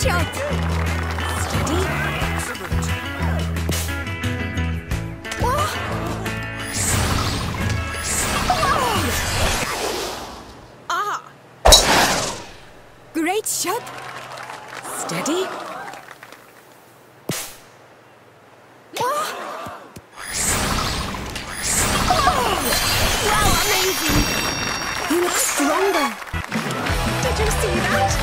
shot! Steady. Oh. Oh. Ah! Great shot! Steady. Oh. Oh. Wow, amazing! You look stronger. Did you see that?